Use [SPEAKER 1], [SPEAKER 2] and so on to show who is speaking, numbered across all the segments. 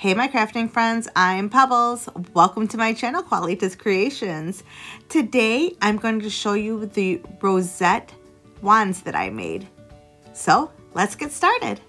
[SPEAKER 1] Hey my crafting friends, I'm Pebbles. Welcome to my channel, Koalitas Creations. Today I'm going to show you the rosette wands that I made. So let's get started.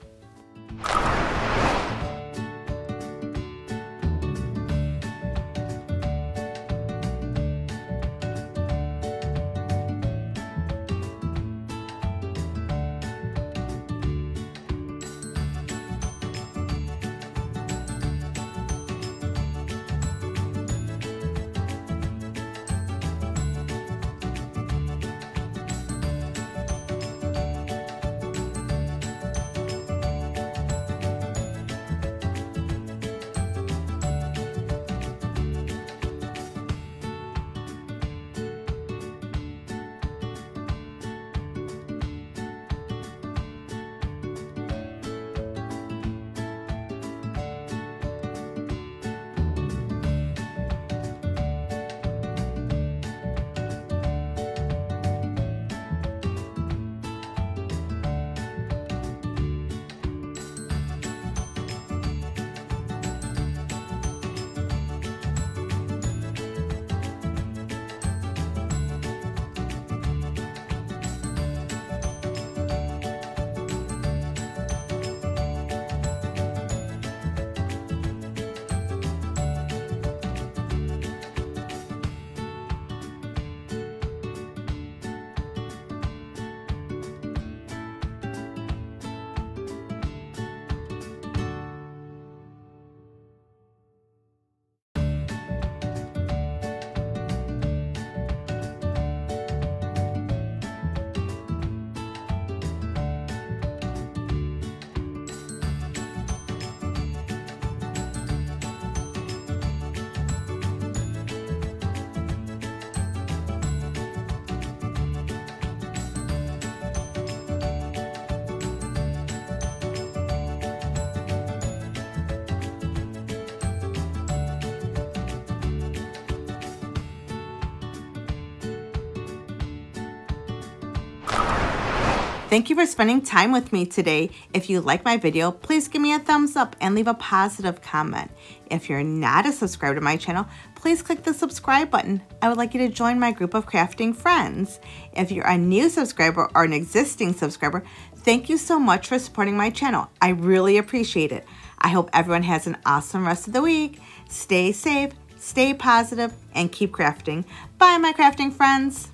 [SPEAKER 1] Thank you for spending time with me today. If you like my video, please give me a thumbs up and leave a positive comment. If you're not a subscriber to my channel, please click the subscribe button. I would like you to join my group of crafting friends. If you're a new subscriber or an existing subscriber, thank you so much for supporting my channel. I really appreciate it. I hope everyone has an awesome rest of the week. Stay safe, stay positive, and keep crafting. Bye, my crafting friends.